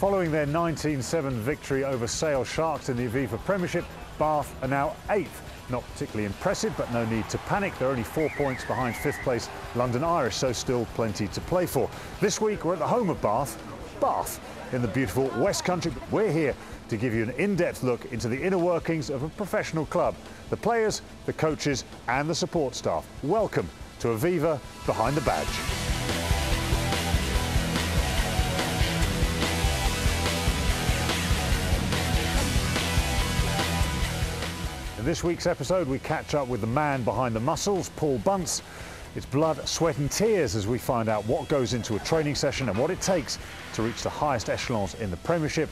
Following their 19-7 victory over Sale Sharks in the Aviva Premiership, Bath are now eighth. Not particularly impressive, but no need to panic. They're only four points behind fifth place London Irish, so still plenty to play for. This week we're at the home of Bath, Bath, in the beautiful West Country. We're here to give you an in-depth look into the inner workings of a professional club, the players, the coaches and the support staff. Welcome to Aviva Behind the Badge. In this week's episode, we catch up with the man behind the muscles, Paul Bunce. It's blood, sweat and tears as we find out what goes into a training session and what it takes to reach the highest echelons in the Premiership.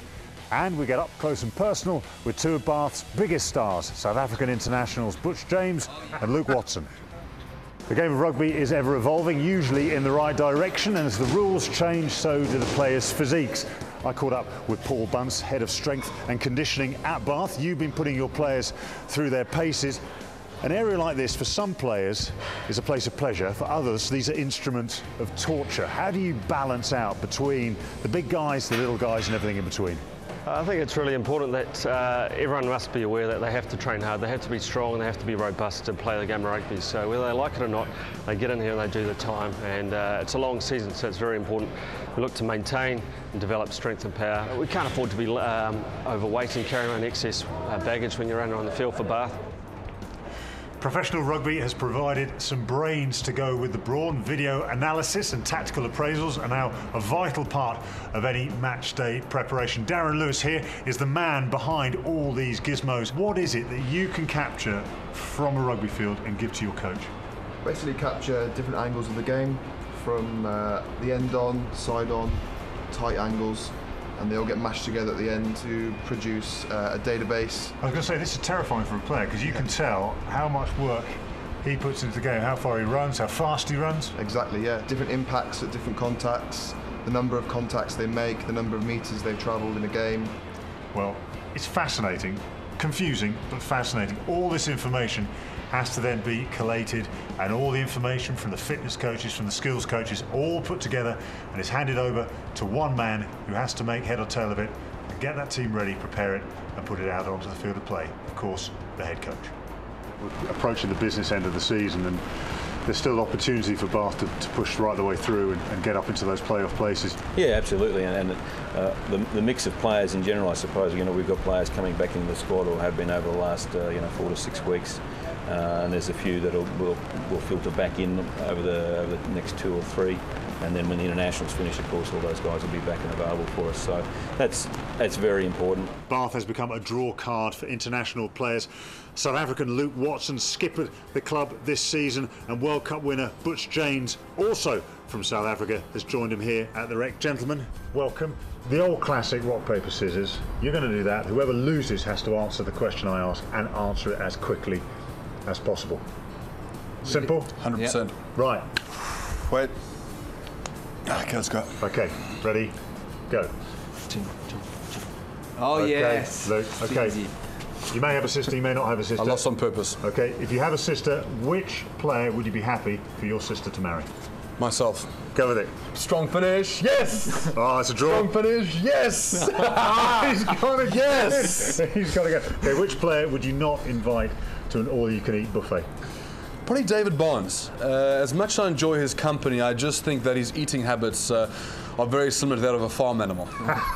And we get up close and personal with two of Bath's biggest stars, South African internationals Butch James and Luke Watson. The game of rugby is ever evolving, usually in the right direction, and as the rules change, so do the players' physiques. I caught up with Paul Bunce, Head of Strength and Conditioning at Bath. You've been putting your players through their paces. An area like this, for some players, is a place of pleasure. For others, these are instruments of torture. How do you balance out between the big guys, the little guys, and everything in between? I think it's really important that uh, everyone must be aware that they have to train hard, they have to be strong, and they have to be robust to play the game of rugby. So whether they like it or not, they get in here and they do the time. And uh, it's a long season, so it's very important. We look to maintain and develop strength and power. We can't afford to be um, overweight and carry around excess uh, baggage when you're running on the field for Bath. Professional rugby has provided some brains to go with the brawn. Video analysis and tactical appraisals are now a vital part of any match day preparation. Darren Lewis here is the man behind all these gizmos. What is it that you can capture from a rugby field and give to your coach? Basically capture different angles of the game from uh, the end on, side on, tight angles, and they all get mashed together at the end to produce uh, a database. I was going to say, this is terrifying for a player because you can tell how much work he puts into the game, how far he runs, how fast he runs. Exactly, yeah. Different impacts at different contacts, the number of contacts they make, the number of metres they've travelled in a game. Well, it's fascinating, confusing, but fascinating. All this information has to then be collated and all the information from the fitness coaches, from the skills coaches, all put together and is handed over to one man who has to make head or tail of it and get that team ready, prepare it and put it out onto the field of play. Of course, the head coach. We're approaching the business end of the season and there's still opportunity for Bath to, to push right the way through and, and, get up into those playoff places. Yeah, absolutely, and, and uh, the, the, mix of players in general, I suppose. You know, we've got players coming back into the squad or have been over the last uh, you know four to six weeks. Uh, and there's a few that will, will filter back in over the, over the next two or three. And then when the internationals finish, of course, all those guys will be back and available for us. So that's that's very important. Bath has become a draw card for international players. South African Luke Watson skippered the club this season, and World Cup winner Butch James, also from South Africa, has joined him here at the Rec. Gentlemen, welcome. The old classic rock, paper, scissors. You're going to do that. Whoever loses has to answer the question I ask and answer it as quickly as possible. Simple? 100%. Right. Wait. Okay, let's go. Okay, ready, go. Oh, okay. yes. Luke, okay. You may have a sister, you may not have a sister. I lost on purpose. Okay, if you have a sister, which player would you be happy for your sister to marry? Myself. Go with it. Strong finish, yes! Oh, it's a draw. Strong finish, yes! He's got to Yes! He's got to go. Okay, which player would you not invite to an all-you-can-eat buffet? Probably David Barnes. Uh, as much as I enjoy his company, I just think that his eating habits uh, are very similar to that of a farm animal.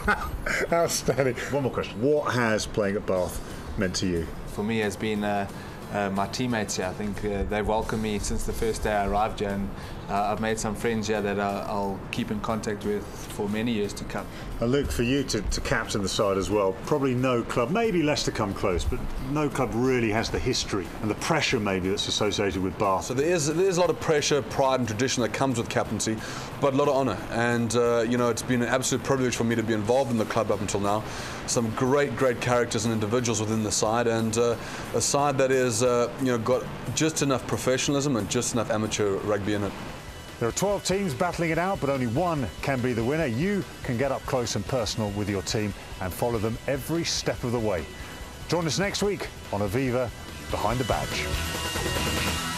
Outstanding. One more question. What has playing at Bath meant to you? For me, has been uh, uh, my teammates here. I think uh, they've welcomed me since the first day I arrived here, and uh, I've made some friends here that I'll, I'll keep in contact with for many years to come. And Luke, for you to, to captain the side as well, probably no club, maybe Leicester come close, but no club really has the history and the pressure maybe that's associated with Bath. So there is, there is a lot of pressure, pride and tradition that comes with captaincy, but a lot of honour. And, uh, you know, it's been an absolute privilege for me to be involved in the club up until now. Some great, great characters and individuals within the side, and uh, a side that is, uh, you know, got just enough professionalism and just enough amateur rugby in it. There are 12 teams battling it out, but only one can be the winner. You can get up close and personal with your team and follow them every step of the way. Join us next week on Aviva Behind the Badge.